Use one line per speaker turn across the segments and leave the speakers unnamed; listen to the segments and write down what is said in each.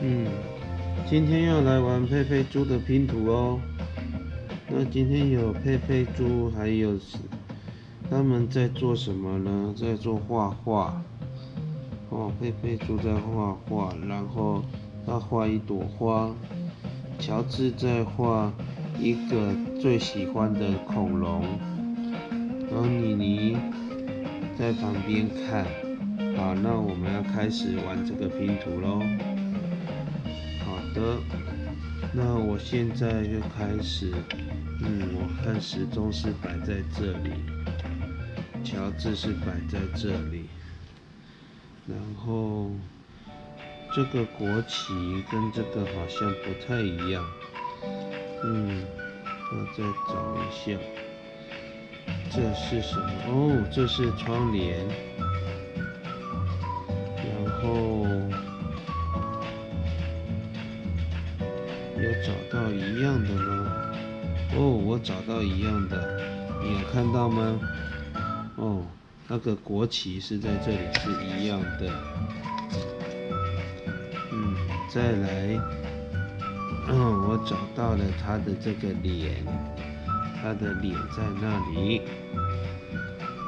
嗯，今天要来玩佩佩猪的拼图哦。那今天有佩佩猪，还有他们在做什么呢？在做画画。哦，佩佩猪在画画，然后他画一朵花。乔治在画一个最喜欢的恐龙。然后妮妮在旁边看。好，那我们要开始玩这个拼图喽。的，那我现在就开始，嗯，我看时钟是摆在这里，乔治是摆在这里，然后这个国旗跟这个好像不太一样，嗯，我再找一下，这是什么？哦，这是窗帘，然后。找到一样的吗？哦，我找到一样的，你有看到吗？哦，那个国旗是在这里是一样的。嗯，再来，嗯，我找到了他的这个脸，他的脸在那里。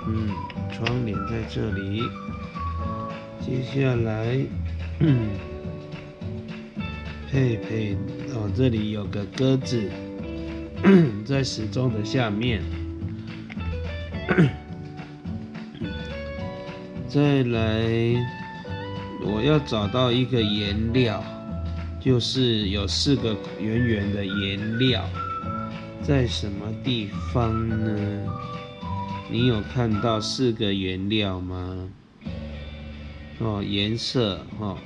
嗯，窗帘在这里。接下来，嗯。佩佩，哦，这里有个鸽子，在时钟的下面。再来，我要找到一个颜料，就是有四个圆圆的颜料，在什么地方呢？你有看到四个颜料吗？哦，颜色，哦。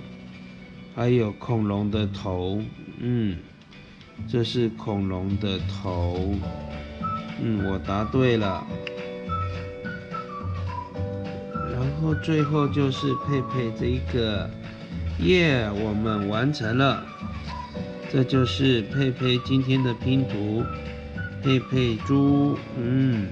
还有恐龙的头，嗯，这是恐龙的头，嗯，我答对了。然后最后就是佩佩这一个，耶，我们完成了。这就是佩佩今天的拼图，佩佩猪，嗯。